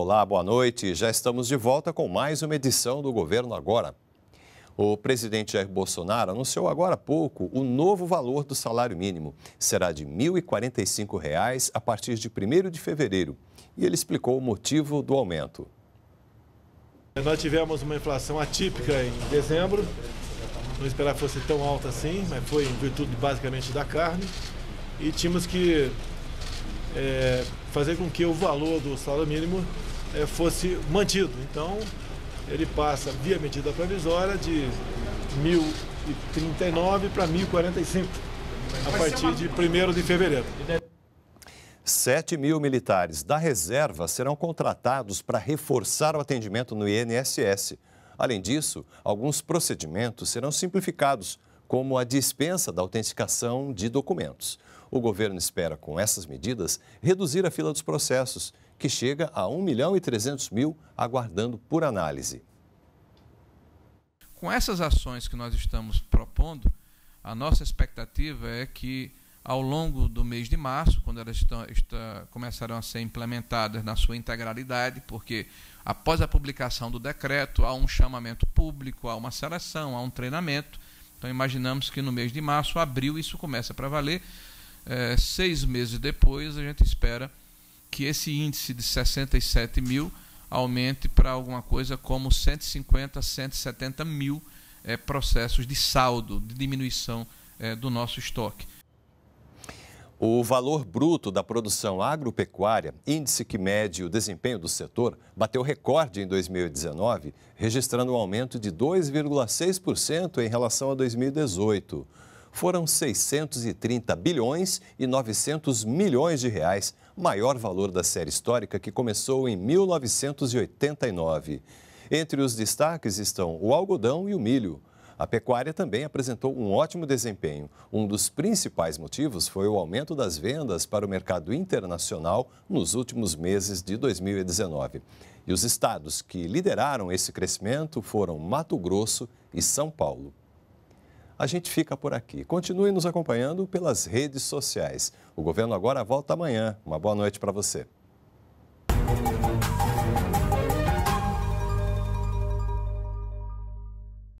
Olá, boa noite. Já estamos de volta com mais uma edição do Governo Agora. O presidente Jair Bolsonaro anunciou agora há pouco o novo valor do salário mínimo. Será de R$ 1.045 a partir de 1 de fevereiro. E ele explicou o motivo do aumento. Nós tivemos uma inflação atípica em dezembro. Não esperava que fosse tão alta assim, mas foi em virtude basicamente da carne. E tínhamos que é, fazer com que o valor do salário mínimo é, fosse mantido. Então, ele passa via medida provisória de 1.039 para 1.045 a partir de 1 de fevereiro. 7 mil militares da reserva serão contratados para reforçar o atendimento no INSS. Além disso, alguns procedimentos serão simplificados, como a dispensa da autenticação de documentos. O governo espera, com essas medidas, reduzir a fila dos processos, que chega a 1 milhão e 300 mil aguardando por análise. Com essas ações que nós estamos propondo, a nossa expectativa é que ao longo do mês de março, quando elas estão, está, começarão a ser implementadas na sua integralidade, porque após a publicação do decreto há um chamamento público, há uma seleção, há um treinamento. Então imaginamos que no mês de março, abril, isso começa para valer. É, seis meses depois, a gente espera que esse índice de 67 mil aumente para alguma coisa como 150, 170 mil é, processos de saldo, de diminuição é, do nosso estoque. O valor bruto da produção agropecuária, índice que mede o desempenho do setor, bateu recorde em 2019, registrando um aumento de 2,6% em relação a 2018. Foram 630 bilhões e 900 milhões de reais, maior valor da série histórica que começou em 1989. Entre os destaques estão o algodão e o milho. A pecuária também apresentou um ótimo desempenho. Um dos principais motivos foi o aumento das vendas para o mercado internacional nos últimos meses de 2019. E os estados que lideraram esse crescimento foram Mato Grosso e São Paulo. A gente fica por aqui. Continue nos acompanhando pelas redes sociais. O governo agora volta amanhã. Uma boa noite para você.